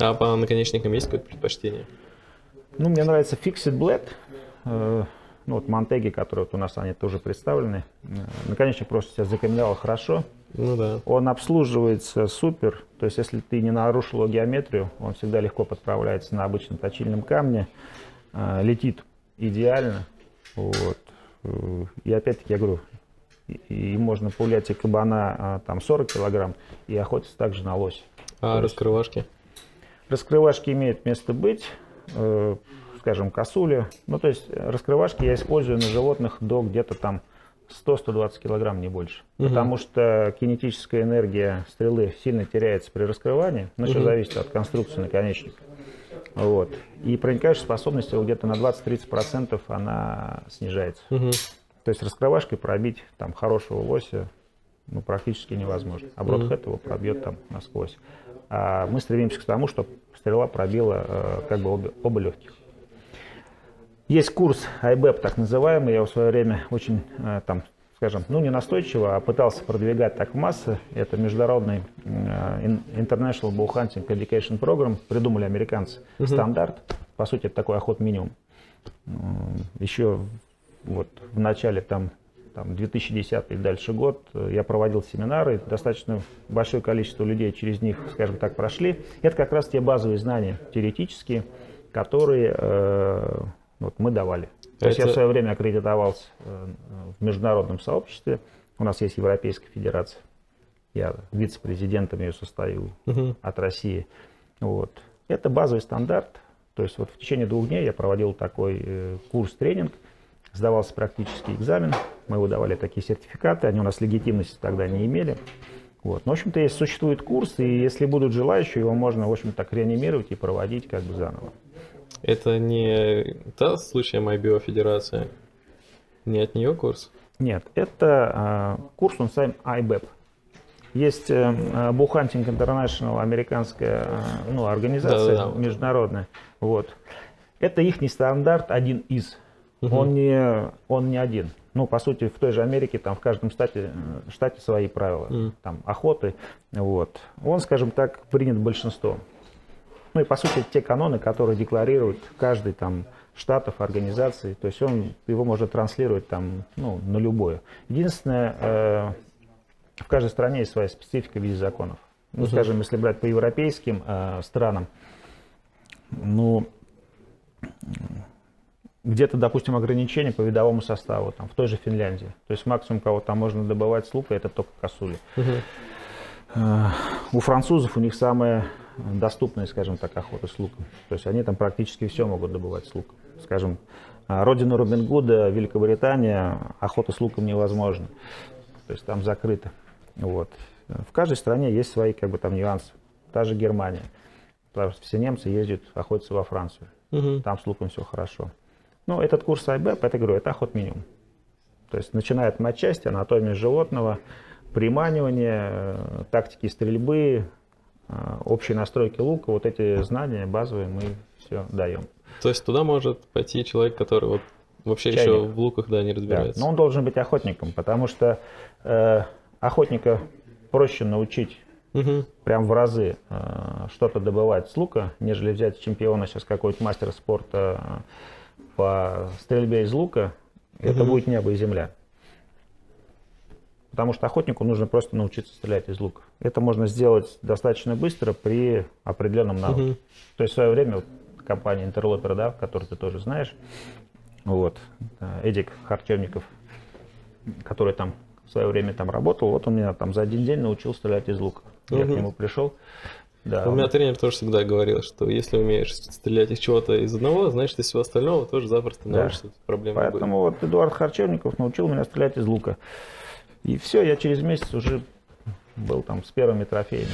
А по наконечникам есть какое-то предпочтение? Ну, мне нравится Fixed Blade. Э, ну, вот Монтеги, которые вот у нас они тоже представлены. Э, наконечник просто себя зарекомендовал хорошо. Ну да. Он обслуживается супер. То есть, если ты не нарушил геометрию, он всегда легко подправляется на обычном точильном камне. Э, летит идеально. Вот. И опять-таки, я говорю, и, можно пулять и кабана там 40 килограмм, и охотиться также на лось. А То раскрывашки? Раскрывашки имеют место быть, э, скажем, косули. Ну, то есть раскрывашки я использую на животных до где-то там 100-120 килограмм, не больше. Угу. Потому что кинетическая энергия стрелы сильно теряется при раскрывании, но угу. все зависит от конструкции наконечника. Вот. И проникающая способность где-то на 20-30% она снижается. Угу. То есть раскрывашкой пробить там хорошего лося ну, практически невозможно. А бродхэт его пробьет там насквозь. А мы стремимся к тому, чтобы стрела пробила э, как бы обе, оба легких. Есть курс IBEP, так называемый, я его в свое время очень э, там скажем, ну не настойчиво, а пытался продвигать так в массы. Это международный э, International Bull Hunting Education Program, придумали американцы. Угу. Стандарт, по сути, это такой охот минимум. Еще вот в начале там, там 2010 и дальше год э, я проводил семинары, достаточно большое количество людей через них, скажем так, прошли. Это как раз те базовые знания теоретические, которые э, вот мы давали. То есть я в свое время аккредитовался э, в международном сообществе. У нас есть Европейская Федерация. Я вице-президентом ее состою угу. от России. Вот. Это базовый стандарт. То есть вот в течение двух дней я проводил такой э, курс-тренинг, сдавался практический экзамен, мы выдавали такие сертификаты, они у нас легитимности тогда не имели. Вот. Но, в общем-то, есть, существует курс, и если будут желающие, его можно, в общем-то, так реанимировать и проводить как бы заново. Это не та случай MyBio Федерация? Не от нее курс? Нет, это э, курс, он сам IBEP. Есть э, Hunting International, американская э, ну, организация да, да, да. международная. Вот. Это их не стандарт, один из. Угу. Он, не, он не один. Ну, по сути, в той же Америке, там в каждом штате, э, штате свои правила. Mm. Там охоты. Вот. Он, скажем так, принят большинством. Ну и по сути те каноны, которые декларирует каждый там штатов, организаций, то есть он его может транслировать там ну, на любое. Единственное, э, в каждой стране есть своя специфика в виде законов. Ну, скажем, если брать по европейским э, странам, ну, где-то, допустим, ограничения по видовому составу, там, в той же Финляндии. То есть максимум, кого там можно добывать с лука, это только косули. Угу. Э, у французов у них самое доступная, скажем так, охота с луком. То есть они там практически все могут добывать с луком. Скажем, а, родина Робин Гуда, Великобритания, охота с луком невозможна. То есть там закрыто. Вот. В каждой стране есть свои как бы там нюансы. Та же Германия. Потому что все немцы ездят охотиться во Францию. Угу. Там с луком все хорошо. Ну, этот курс IBEP, это говорю, это охот минимум. То есть начиная от матчасти, анатомии животного, приманивания, э, тактики стрельбы, а, общей настройки лука, вот эти знания базовые мы все даем. То есть туда может пойти человек, который вот вообще Чайник. еще в луках да, не разбирается. Да, но он должен быть охотником, потому что э, охотника проще научить угу. прям в разы э, что-то добывать с лука, нежели взять чемпиона сейчас какой-то мастер спорта э, по стрельбе из лука. Угу. Это будет небо и земля. Потому что охотнику нужно просто научиться стрелять из лука. Это можно сделать достаточно быстро при определенном навыке. Угу. То есть в свое время компания Interloper, да, которую ты тоже знаешь, вот, э, Эдик Харчевников, который там в свое время там работал, вот он меня там за один день научил стрелять из лука. Угу. Я к нему пришел. Да, У меня тренер тоже всегда говорил, что если умеешь стрелять из чего-то из одного, значит из всего остального тоже запросто научишься. Да. Проблем Поэтому будет. вот Эдуард Харчевников научил меня стрелять из лука. И все, я через месяц уже был там с первыми трофеями.